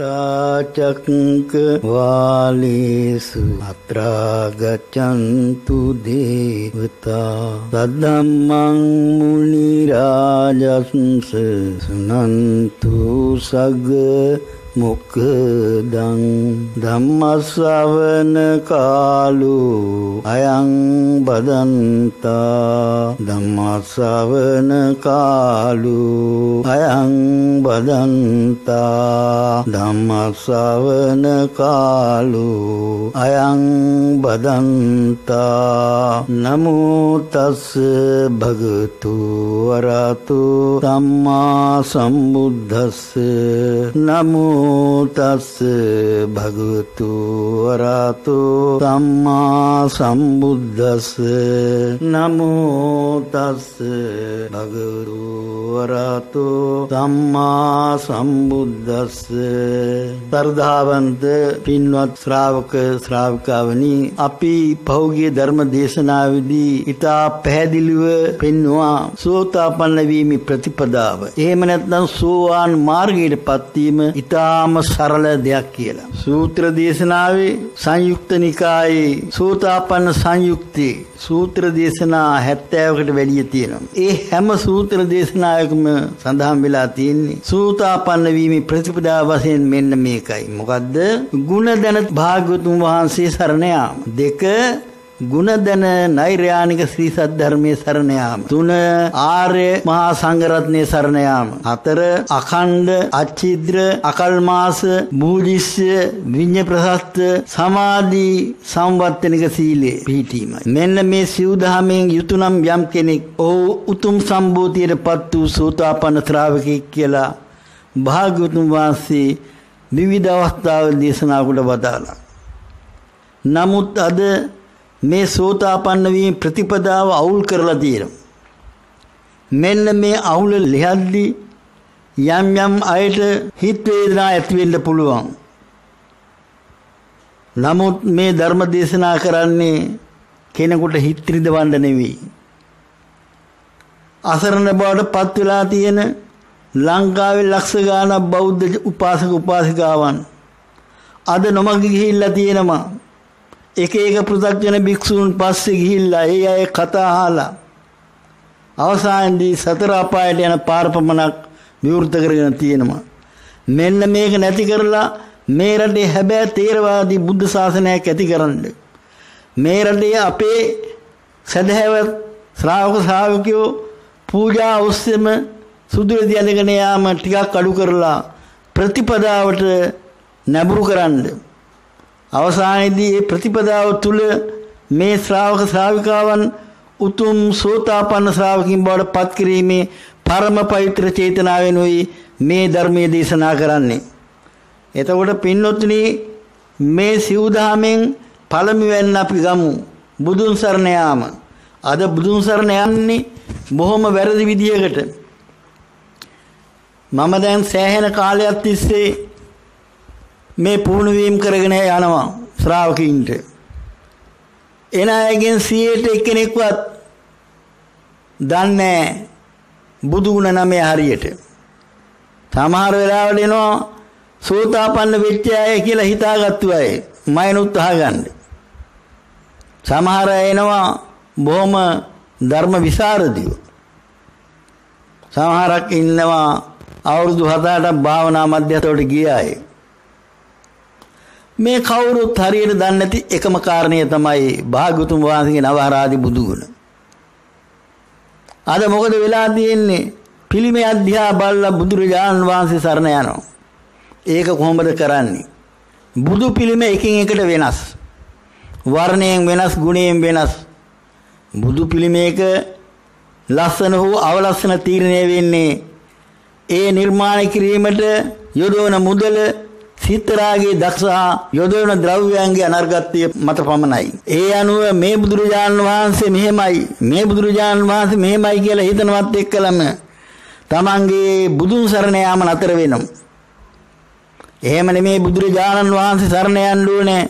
තාචක්ක වාලේසු අත්‍රාගච්ඡන්තු දේවතා සද්දම්මං මුනි රාජස්ස සුනන්තු සග්ග මොක්කදං ධම්මස්සවන කාලු අයං බදන්තා ධම්මස්සවන කාලු අයං බදන්තා ධම්මස්සවන කාලු අයං බදන්තා නමෝ තස් භගතු වරතු සම්මා සම්බුද්දස්ස නමෝ තස්ස භගවතු වරහතු සම්මා සම්බුද්දස්ස නමෝ තස්ස භගවතු වරහතු සම්මා සම්බුද්දස්ස සර්ධාවන්ත පින්වත් ශ්‍රාවක ශ්‍රාවකාවනි අපි පහුගිය ධර්ම දේශනාවේදී ඊටා පැහැදිලිව පෙන්වුවා සෝතාපන්න වීමේ ප්‍රතිපදාව. එහෙම නැත්නම් සෝවාන් මාර්ගයට පත්වීම ඉතාම සරල දෙයක් කියලා. සූත්‍ර දේශනාවේ සංයුක්ත නිකායේ සූතාපන්න සංයුක්තේ සූත්‍ර දේශනා 70කට වැඩිය තියෙනවා. ඒ හැම සූත්‍ර දේශනාවකම සඳහන් වෙලා තියෙන්නේ සූතාපන්න වීමේ ප්‍රතිපදාව වශයෙන් මෙන්න මේකයි. මොකද්ද? ಗುಣ දැන භාග්‍යවතුන් වහන්සේ සරණ යාම. දෙක ගුණ දැන නෛර්යානික ශ්‍රී සද්ධර්මයේ සරණ යාම. තුන ආර්ය මහා සංඝරත්නයේ සරණ යාම. හතර අඛණ්ඩ අච්චිද්‍ර අකල්මාස බූදිස්ය විඤ්ඤ ප්‍රසස්ත සමාධි සංවත්තනික සීලේ පිහිටීමයි. මෙන්න මේ සිව් දහමෙන් යුතුයනම් යම් කෙනෙක් ඔහු උතුම් සම්බෝධියටපත් වූ සෝතාපන්න ශ්‍රාවකෙක් කියලා භාග්‍යවතුන් වහන්සේ විවිධ අවස්ථාවල දේශනා කොට වදාළා. නමුත් අද මේ සෝතාපන්න වීම ප්‍රතිපදාව අවුල් කරලා තියෙනවා. මෙන්න මේ අවුල ලියද්දී යම් යම් අයට හිත වේදනා ඇති වෙන්න පුළුවන්. නමුත් මේ ධර්ම දේශනා කරන්නේ කෙනෙකුට හිත රිදවන්න නෙවෙයි. අසරණ බවට පත් වෙලා තියෙන ලංකාවේ ලක්ෂ ගාණක් බෞද්ධ උපාසක උපාසිකාවන් අද නොමග ගිහිල්ලා තියෙනවා. එක එක පෘථග්ජන භික්ෂූන් පස්සේ ගිහිල්ලා ඒ අය කතා අහලා අවසානයේදී සතර අපායට යන පාර පමණක් විවෘත කරගෙන තියෙනවා. මෙන්න මේක නැති කරලා මේ රටේ හැබෑ තේරවාදී බුද්ධ ශාසනයක් ඇති කරන්න. මේ රටේ අපේ සදහැවත් ශ්‍රාවක ශ්‍රාවකයෝ පූජා ඔස්සේම සුදු රෙදි අඳගෙන යාම ටිකක් අඩු කරලා ප්‍රතිපදාවට නැඹුරු කරන්න. අවසානයේදී මේ ප්‍රතිපදාව තුල මේ ශ්‍රාවක ශ්‍රාවිකාවන් උතුම් සෝතාපන්න ශ්‍රාවකින් බවට පත් කිරීමේ පරම පවිත්‍ර චේතනාවෙන් උයි මේ ධර්මයේ දේශනා කරන්නේ. එතකොට පින්වත්නි මේ සිව්දහමෙන් පළමුවෙන් අපි ගමු බුදුන් සරණ යාම. අද බුදුන් සරණ යන්නේ බොහොම වැරදි විදියකට. මම දැන් සෑහෙන කාලයක් තිස්සේ මේ පුහුණු වීම කරගෙන යනවා ශ්‍රාවකීන්ට. එන අයගෙන් 100ට එක්කෙනෙක්වත් දන්නේ බුදු ගුණ නමේ හරියට. සමහර වෙලාවට එනවා සෝතාපන්න වෙච්ච අය කියලා හිතාගත්තු අය මයනුත් අහගන්න. සමහර අය එනවා බොහොම ධර්ම විසරදියෝ. සමහරක් ඉන්නවා අවුරුදු 7-8ක් භාවනා මධ්‍යස්ථවට ගිය අය. මේ කවුරුත් හරියට දන්නේ නැති එකම කාරණය තමයි භාග්‍යතුන් වහන්සේගේ නවහරාදී බුදුගුණ. අද මොකද වෙලා තියෙන්නේ? පිළිමේ අධ්‍යා බලලා බුදුරජාණන් වහන්සේ සරණ යනවා. ඒක කොහොමද කරන්නේ? බුදු පිළිම එකින් එකට වෙනස්. වර්ණයෙන් වෙනස්, ගුණයෙන් වෙනස්. බුදු පිළිමේක ලස්සන හෝ අවලස්සන තීරණය වෙන්නේ ඒ නිර්මාණය කිරීමට යොදවන මුදල සිතරාගේ දක්ෂා යොදවන ද්‍රව්‍යයන්ගේ අනර්ගත්‍ය මත පමණයි. ඒ අනුව මේ බුදුරජාණන් වහන්සේ මෙහෙමයි මේ බුදුරජාණන් වහන්සේ මෙහෙමයි කියලා හිතනවත් එක්කලම තමන්ගේ බුදුන් සරණ යාම නතර වෙනවා. එහෙම නෙමේ බුදුරජාණන් වහන්සේ සරණ යන්න ඕනේ.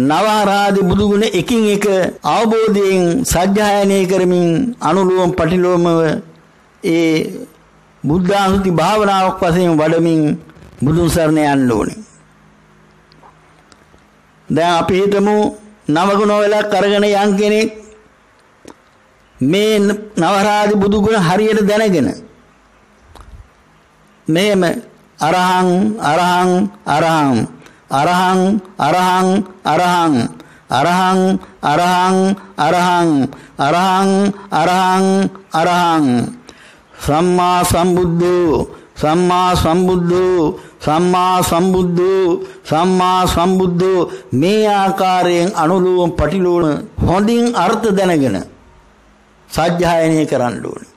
නවහරාදී බුදුගුණ එකින් එක අවබෝධයෙන් සත්‍යයනය කරමින් අනුලෝම පටිලෝමව ඒ බුද්ධානුති භාවනාවක් වශයෙන් වඩමින් බුදුන් සරණ යන්න ඕනේ. දැන් අපි හිතමු නවගුණ වෙලක් අරගෙන යන් කෙනෙක් මේ නවරාදි බුදු ගුණ හරියට දැනගෙන මේම අරහං අරහං අරහං අරහං අරහං අරහං අරහං අරහං අරහං අරහං අරහං අරහං සම්මා සම්බුද්ධෝ සම්මා සම්බුද්ධෝ සම්මා සම්බුද්ධෝ සම්මා සම්බුද්ධෝ මේ ආකාරයෙන් අනුලෝම පටිලෝම හොඳින් අර්ථ දැනගෙන සජ්ජායනය කරන්න ඕනේ.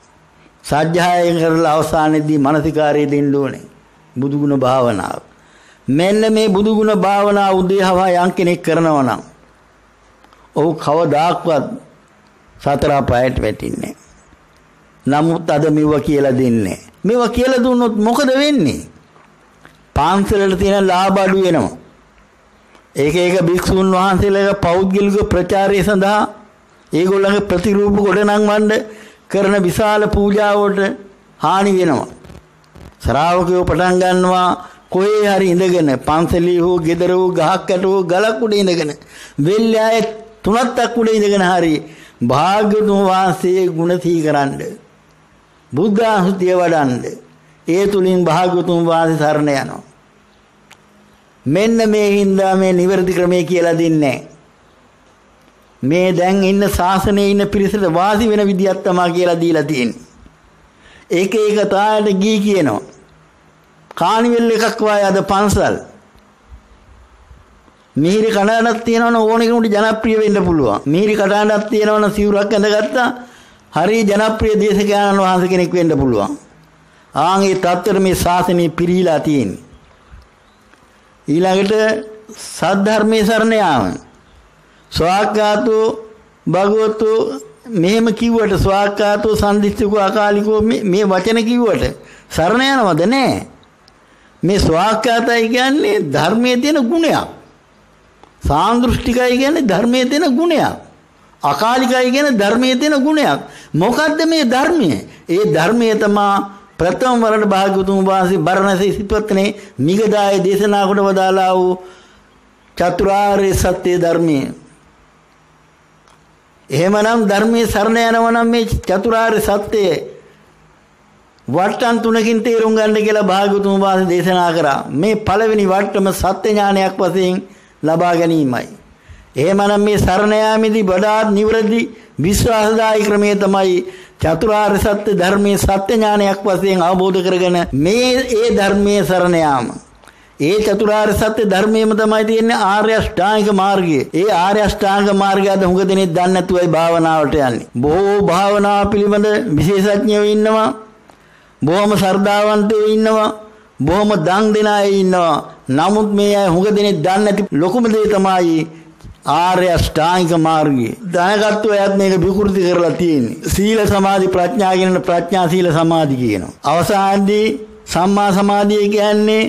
සජ්ජායනය කරලා අවසානයේදී මානසිකාරය දෙන්න ඕනේ. බුදුගුණ භාවනාව. මෙන්න මේ බුදුගුණ භාවනාව උදේ හවා යම් කෙනෙක් කරනවා නම් ඔහු කවදාක්වත් සතර පායට වැටින්නේ නමුත් අද මෙව කියලා දෙන්නේ මෙව කියලා දුන්නොත් මොකද වෙන්නේ? පාන්සලට තියෙන ලාභ අඩු වෙනවා. ඒක ඒක භික්ෂුන් වහන්සේලාගේ පෞද්ගලික ප්‍රචාරය සඳහා ඒගොල්ලන්ගේ ප්‍රතිරූප ගොඩනංවන්න කරන විශාල පූජාවට හානි වෙනවා. ශ්‍රාවකයෝ පටන් ගන්නවා කොහේ හරි ඉඳගෙන පන්සලේ හෝ ගෙදර හෝ ගහක් යට හෝ ගලක් උඩ ඉඳගෙන වෙල්යායේ තුනක් උඩ ඉඳගෙන හරි භාග්‍යතුන් වහන්සේ ගුණ සීකරන්න බුද්ධාහුතිය වඩන්න. ඒ තුලින් භාග්‍යතුන් වහන්සේ සරණ යනවා. මෙන්න මේ හින්දා මේ නිවැරදි ක්‍රමය කියලා දෙන්නේ මේ දැන් ඉන්න ශාසනයේ ඉන්න පිරිසට වාසි වෙන විදියක් තමයි කියලා දීලා තියෙන්නේ. ඒක ඒක තායට ගී කියනවා. කානිවල් එකක් වාය අද පන්සල්. මිහිරි කඩාඩක් තියෙනවනම් ඕන කෙනෙකුට ජනප්‍රිය වෙන්න පුළුවන්. මිහිරි කඩාඩක් තියෙනවනම් සිවුරක් ඇඳගත්තා. හරි ජනප්‍රිය දේශකයන්න් වහන්සේ කෙනෙක් වෙන්න පුළුවන්. ආන් ඒ තත්ත්වෙට මේ ශාසනය පිරීලා තියෙන්නේ. ඊළඟට සද්ධර්මයේ සරණ යාම. ස්වාක්ඛාතු භගවතු මෙහෙම කිව්වට ස්වාක්ඛාතු සම්දිස්තිකෝ අකාලිකෝ මේ වචන කිව්වට සරණ යනවද නැහැ. මේ ස්වාක්ඛාතයි කියන්නේ ධර්මයේ තියෙන ගුණයක්. සාන්දෘෂ්ටිකයි කියන්නේ ධර්මයේ තියෙන ගුණයක්. අකාලිකයි කියන්නේ ධර්මයේ තියෙන ගුණයක්. මොකද්ද මේ ධර්මය? ඒ ධර්මයේ තමා ප්‍රථම වරට භාග්‍යවතුන් වහන්සේ බරණැස ඉසිපත්නේ මිගදායේ දේශනා කොට වදාලා වූ චතුරාර්ය සත්‍ය ධර්මයේ. එහෙමනම් ධර්මයේ සරණ යනවා නම් මේ චතුරාර්ය සත්‍යයේ වට්ටම් තුනකින් තේරුම් ගන්න කියලා භාග්‍යවතුන් වහන්සේ දේශනා කරා. මේ පළවෙනි වට්ටම සත්‍ය ඥානයක් වශයෙන් ලබා ගැනීමයි. එහෙමනම් මේ සරණ යාමේදී වඩාත් නිවැරදි විශ්වාසදායී ක්‍රමය තමයි චතුරාර්ය සත්‍ය ධර්මයේ සත්‍ය ඥානයක් වශයෙන් අවබෝධ කරගෙන මේ ඒ ධර්මයේ සරණ යාම. ඒ චතුරාර්ය සත්‍ය ධර්මයේම තමයි තියෙන්නේ ආර්ය අෂ්ටාංගික මාර්ගය. ඒ ආර්ය අෂ්ටාංග මාර්ගය අද හුඟ දෙනෙක් දන්නේ නැතුවයි භාවනාවට යන්නේ. බොහෝ භාවනාව පිළිබඳ විශේෂඥයෝ ඉන්නවා. බොහොම ශ්‍රද්ධාවන්තයෝ ඉන්නවා. බොහොම දන් දෙන අය ඉන්නවා. නමුත් මේ අය හුඟ දෙනෙක් දන්නේ නැති ලොකුම දේ තමයි ආර්ය අෂ්ටාංගික මාර්ගය. දැනගත්තු අයත් මේක විකෘති කරලා තියෙන්නේ. සීල සමාධි ප්‍රඥා කියන ප්‍රඥා සීල සමාධි කියනවා. අවසානයේදී සම්මා සමාධිය කියන්නේ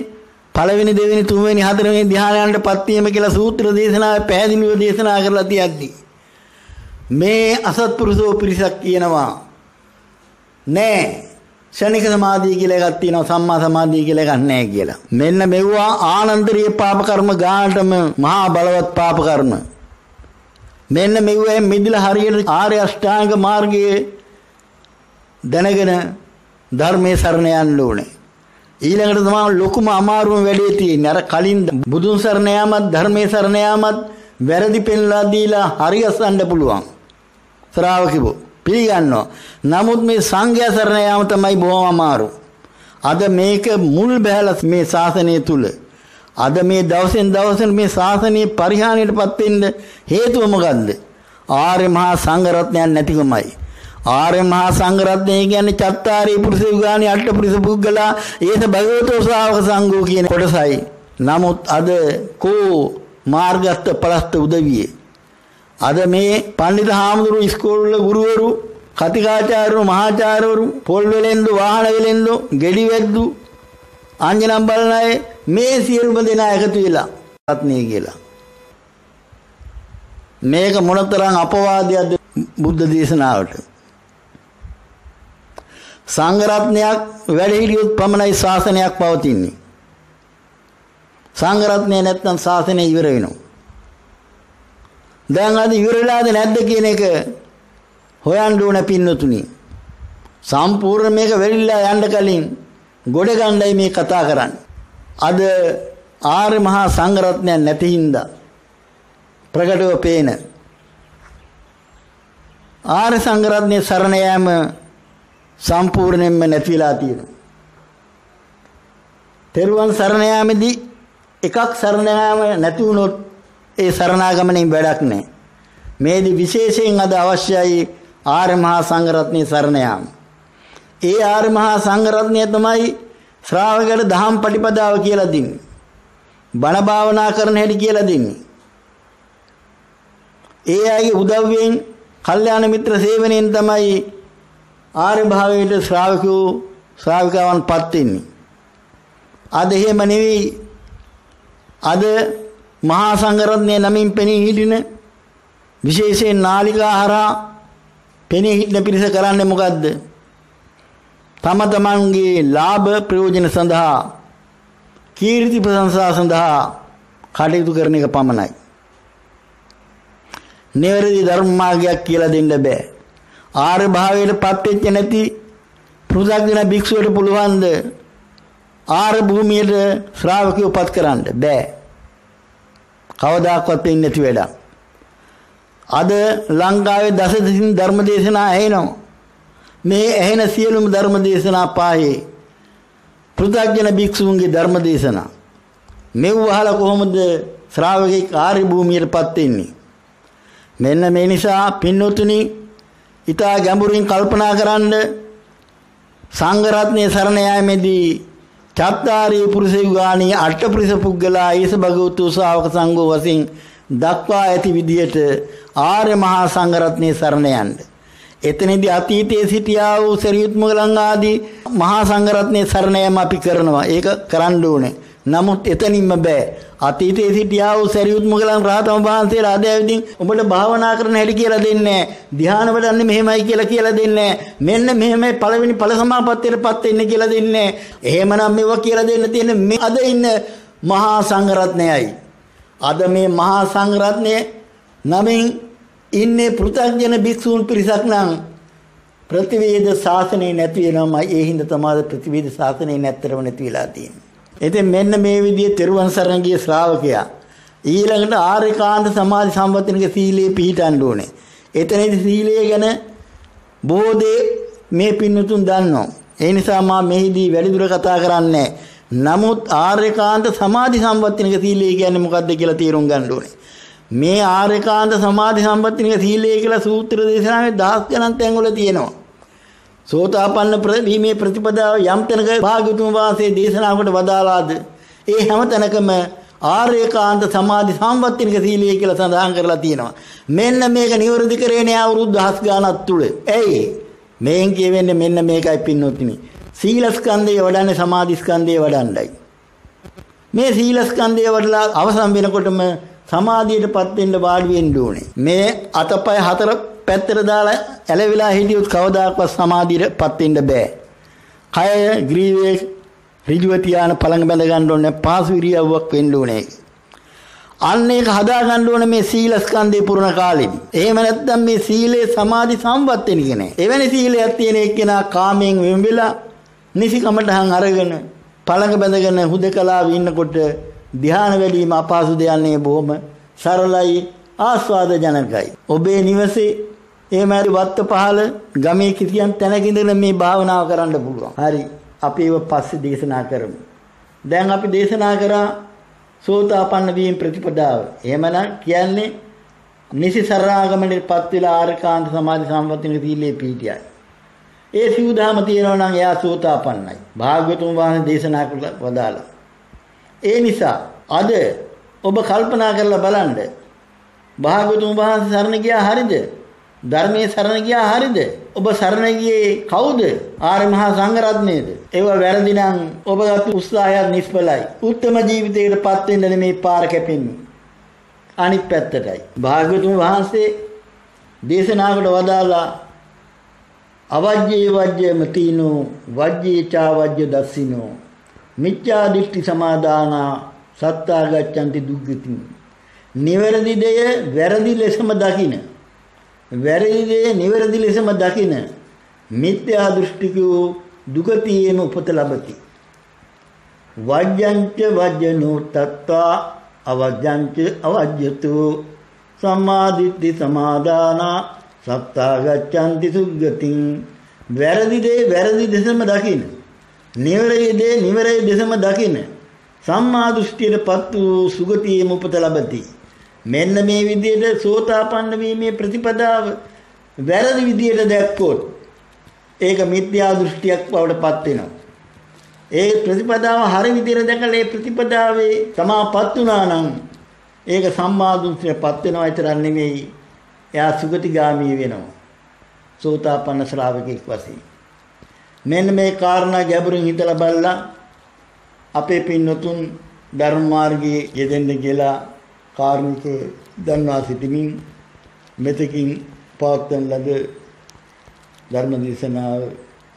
පළවෙනි දෙවෙනි තුන්වෙනි හතරවෙනි ධ්‍යානයන්ටපත් වීම කියලා සූත්‍ර දේශනාවේ පැහැදිලිව දේශනා කරලා තියද්දී මේ අසත්පුරුෂෝ පිරිසක් කියනවා නෑ ෂණික සමාධිය කියලා එකක් තියෙනවා සම්මා සමාධිය කියලා එකක් නැහැ කියලා. මෙන්න මෙවුවා ආනන්තරීය පාප කර්ම ගානටම මහා බලවත් පාප කර්ම. මෙන්න මෙවුවෙන් මිදිලා හරියට ආර්ය අෂ්ටාංග මාර්ගයේ දැනගෙන ධර්මයේ සරණ යන්න ඕනේ. ඊළඟට තමයි ලොකුම අමාරුම වැඩේ තියෙන්නේ. අර කලින් බුදුන් සරණ යාමත් ධර්මයේ සරණ යාමත් වැරදි පෙන්ලා දීලා හරියසන්න පුළුවන්. ශ්‍රාවකයෝ පිළිගන්නවා. නමුත් මේ සංඝයා සරණ යාම තමයි බොහොම අමාරු. අද මේක මුල් බැලස් මේ ශාසනය තුල. අද මේ දවසෙන් දවස මේ ශාසනීය පරිහානියටපත් වෙන්න හේතුව මොකද්ද? ආර්ය මහා සංඝ රත්නයන් නැතිකමයි. ආර්ය මහා සංඝ රත්නය කියන්නේ චත්තාරී පුරුෂ යුගානි අට පුරුෂ පුද්ගලා ඒත භගවතෝ ශ්‍රාවක සංඝෝ කියන කොටසයි. නමුත් අද කෝ මාර්ගස්ත පලස්ත උදවියේ අද මේ පඬිත හාමුදුරු ඉස්කෝලවල ගුරුවරු කතිකාචාර්යවරු මහාචාර්යවරු පොල් වෙලෙන්දු වාහන වෙලෙන්දු ගෙඩි වැද්දු ආංජනම් බලන අය මේ සියලුම දෙනා එකතු වෙලා රත්නේ කියලා. මේක මොනතරම් අපවාදයක්ද බුද්ධ දේශනාවට? සංඝ රත්නයක් වැඩ හිටියොත් පමණයි ශාසනයක් පවතින්නේ. සංඝරත්නය නැත්නම් ශාසනය ඉවර වෙනවා. දැන් අද ඉවරලාද නැද්ද කියන එක හොයන්න ඕන පින්නතුනි. සම්පූර්ණ මේක වෙරිලා යන්න කලින් ගොඩ ගන්නයි මේ කතා කරන්නේ. අද ආර්ය මහා සංඝරත්නයන් නැති හින්දා ප්‍රකටව පේන ආර්ය සංඝරත්නයේ සරණ යාම සම්පූර්ණයෙන්ම නැති වෙලා තියෙනවා. තෙරුවන් සරණ යාමේදී එකක් සරණ යාම නැති වුණොත් ඒ සරණාගමනින් වැඩක් නැහැ. මේදි විශේෂයෙන් අද අවශ්‍යයි ආර්ය මහා සංඝරත්නයේ සරණ යාම. ඒ ආර්ය මහා සංඝරත්නය තමයි ශ්‍රාවකයට දහම් පටිපදාව කියලා දෙන්නේ. බණ භාවනා කරන හැටි කියලා දෙන්නේ. ඒ අයගේ උදව්වෙන් කල්යාණ මිත්‍ර සේවනයෙන් තමයි ආර්ය භාවයට ශ්‍රාවකයෝ ශ්‍රාවිකාවන්පත් වෙන්නේ. අද එහෙම නෙවෙයි. අද මහා සංඝරත්නය නමින් පෙනී හිටින විශේෂයෙන් නාලිකා හරහා පෙනී හිටින පිරිස කරන්නේ මොකද්ද? තම තමන්ගේ ලාභ ප්‍රයෝජන සඳහා කීර්ති ප්‍රශංසා සඳහා කටයුතු කරන එක පමණයි. නිවැරදි ධර්ම මාර්ගයක් කියලා දෙන්න බෑ. ආර්ය භාවයට පත් වෙච්ච නැති පෘථග්ජන භික්ෂුවට පුළුවන්ද ආර්ය භූමියට ශ්‍රාවකයෝ පත් කරන්න බෑ. කවදාකවත් වෙන්නේ නැති වැඩක්. අද ලංකාවේ දසදසින් ධර්ම දේශනා ඇහෙනවා. මේ ඇහෙන සියලුම ධර්ම දේශනා පාහේ පෘථග්ජන භික්ෂුන්ගේ ධර්ම දේශනා මෙව් අහලා කොහොමද ශ්‍රාවකෙක් ආර්ය භූමියටපත් වෙන්නේ මෙන්න මේ නිසා පින්නොතුනි ඊට ගැඹුරින් කල්පනා කරන්න සංඝ රත්නයේ සරණ යාමේදී චත්තාරී පුරුෂයුගාණී අටපුරිස පුද්ගලා ඊස භගවතු ශාවක සංඝෝ වශයෙන් දක්වා ඇති විදියට ආර්ය මහා සංඝ රත්නයේ සරණ යන්න. එතනදී අතීතයේ සිටියා වූ සරියුත් මුගලන් ආදී මහා සංඝ රත්නයේ සරණ යාම අපි කරනවා. ඒක කරන්න ඕනේ. නමුත් එතනින්ම බෑ. අතීතයේ සිටියා වූ සරියුත් මුගලන් රහතන් වහන්සේලා අද ඇවිදින් උඹට භාවනා කරන හැටි කියලා දෙන්නේ ධ්‍යාන වඩන්නේ මෙහෙමයි කියලා කියලා දෙන්නේ මෙන්න මෙහෙමයි පළවෙනි ඵල සමාපත්තියටපත් වෙන්න කියලා දෙන්නේ එහෙමනම් මේවා කියලා දෙන්න තියෙන මේ අද ඉන්න මහා සංඝරත්නයයි. අද මේ මහා සංඝරත්නය නමින් ඉන්නේ පෘථග්ජන භික්ෂූන් පිරිසක් නම් ප්‍රතිවේද ශාසනය නැති වෙනවම ඒ හින්දා තමයි ප්‍රතිවේද ශාසනය නැත්තරම නැති වෙලා තියෙන්නේ. ඉතින් මෙන්න මේ විදිහේ තෙරුවන් සරණ ගිය ශ්‍රාවකයා ඊළඟට ආර්යකාන්ත සමාධි සම්පත්තිනික සීලයේ පිහිටන්න ඕනේ. එතනදී සීලය ගැන බොහෝ දේ මේ පින්නතුන් දන්නවා. ඒ නිසා මා මෙහිදී වැඩිදුර කතා කරන්නේ නමුත් ආර්යකාන්ත සමාධි සම්පත්තිනික සීලය කියන්නේ මොකක්ද කියලා තේරුම් ගන්න ඕනේ. මේ ආර්යකාන්ත සමාධි සම්පත්තිනික සීලය කියලා සූත්‍ර දේශනාවේ දහස් ගණන් තැන්වල තියෙනවා. සෝතාපන්න වීමේ ප්‍රතිපදාව යම් තැනක භාග්‍යතුන් වහන්සේ දේශනා කොට වදාලාද ඒ හැම තැනකම ආර්යකාන්ත සමාධි සම්පත්තිනික සීලය කියලා සඳහන් කරලා තියෙනවා. මෙන්න මේක නිවර්දි කරේනේ අවුරුදු දහස් ගාණක් තුල. ඇයි? මේන් කියවෙන්නේ මෙන්න මේකයි පින්නොතිනි. සීලස්කන්ධය වඩන්නේ සමාධි ස්කන්ධය වඩන්නයි. මේ සීලස්කන්ධය වඩලා අවසන් වෙනකොටම සමාධියටපත් වෙන්න වාඩි වෙන්න ඕනේ. මේ අතපය හතර පැත්තට දාලා ඇලවිලා හිටියොත් කවදාකවත් සමාධියටපත් වෙන්න බෑ. කය ග්‍රීවේ ඍජුව තියාන පළඟ බැඳ ගන්න ඕනේ පාසු ඉරියව්වක් වෙන්න ඕනේ. අන්න ඒක හදා ගන්න ඕනේ මේ සීල ස්කන්ධේ පුරණ කාලෙදි. එහෙම නැත්නම් මේ සීලේ සමාධි සම්පත් වෙන කෙනෙක්. එවැනි සීලයක් තියෙන එක්කෙනා කාමයෙන් වෙන් වෙලා නිසිකමටහන් අරගෙන පළඟ බැඳගෙන හුදකලාව ඉන්නකොට ධ්‍යාන වැඩිම අපහසු දෙයන්නේ බොහොම සරලයි ආස්වාද ජනකයි. ඔබේ නිවසේ එහෙම හරි වත්ත පහල ගමේ කිසියම් තැනක ඉඳලා මේ භාවනාව කරන්න පුළුවන්. හරි. අපි ඒව පස්සේ දේශනා කරමු. දැන් අපි දේශනා කරා සෝතාපන්න වීම ප්‍රතිපදාව. එහෙමනම් කියන්නේ නිසි සරාගමනටපත් වෙලා ආරකාන්ත සමාධි සම්පත්තිනික තීලේ පීටියයි. ඒ සිව්දාම තියෙනවා නම් එයා සෝතාපන්නයි. භාග්‍යතුන් වහන්සේ දේශනා කළ වදාලා. ඒ නිසා අද ඔබ කල්පනා කරලා බලන්න භාග්‍යතුන් වහන්සේ සරණ ගියා හරිද? ධර්මයේ සරණ ගියා හරිද? ඔබ සරණ ගියේ කවුද? ආර්ය මහා සංඝරත්නයේද? ඒව වැරදි නම් ඔබ ගත් උත්සාහයත් නිෂ්ඵලයි. උත්තම ජීවිතයකටපත් වෙන්න නෙමේ පාර කැපෙන්නේ. අනිත් පැත්තටයි. භාග්‍යතුන් වහන්සේ දේශනාවකට වදාලා අවජ්ජේ වජ්ජේ මතිනෝ වජ්ජේ චා වජ්ජ දස්සිනෝ මිච්ඡා දිට්ඨි සමාදානා සත්තා ගච්ඡanti දුක්ගතින්. නිවැරදි දෙය වැරදි ලෙසම දකින. වැරදි දෙය නිවැරදි ලෙසම දකින. මිත්‍යා දෘෂ්ටිකෝ දුගතියේම උපත ලබති. වජ්ජංච වජ්ජනෝ තත්තා අවජ්ජංච අවජ්ජතු. සම්මාදිට්ඨි සමාදානා සත්තා ගච්ඡanti සුග්ගතින්. වැරදි දේ වැරදි දෙසම දකින්න නිවැරදි දේ නිවැරදි දෙසම දකින්න සම්මා දෘෂ්ටියටපත් වූ සුගතියේම උපත ලබති. මෙන්න මේ විදිහට සෝතාපන්න වීමේ ප්‍රතිපදාව වැරදි විදිහට දැක්කොත් ඒක මිත්‍යා දෘෂ්ටියක් බවට පත් වෙනවා. ඒ ප්‍රතිපදාව හරි විදිහට දැකලා ඒ ප්‍රතිපදාවේ සමාපත් වුණා නම් ඒක සම්මා දෘෂ්ටියටපත් වෙනවා විතරක් නෙමෙයි එයා සුගතිගාමී වෙනවා. සෝතාපන්න ශ්‍රාවකෙක් වශයෙන්. මෙන්න මේ කාරණා ගැඹුරින් හිතලා බලලා අපේ පින්නතුන් ධර්ම මාර්ගයේ යෙදෙන්න කියලා කාර්මික දන්වා සිටමින් මෙතකින් පවත්වන ලද ධර්ම දේශනාව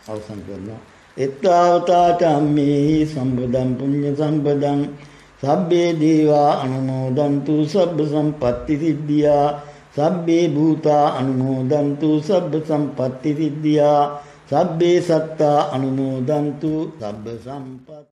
අවසන් කරනවා. එත්තාවතා චම්මේහි සම්බදම් පුඤ්ඤ සම්පදං සබ්බේ දේවා අනුමෝදන්තු සබ්බ සම්පත්ති සිද්ධියා සබ්බේ භූතා අනුමෝදන්තු සබ්බ සම්පත්ති සිද්ධියා සබ්බේ සත්තා අනුමෝදන්තු සබ්බ සම්පත්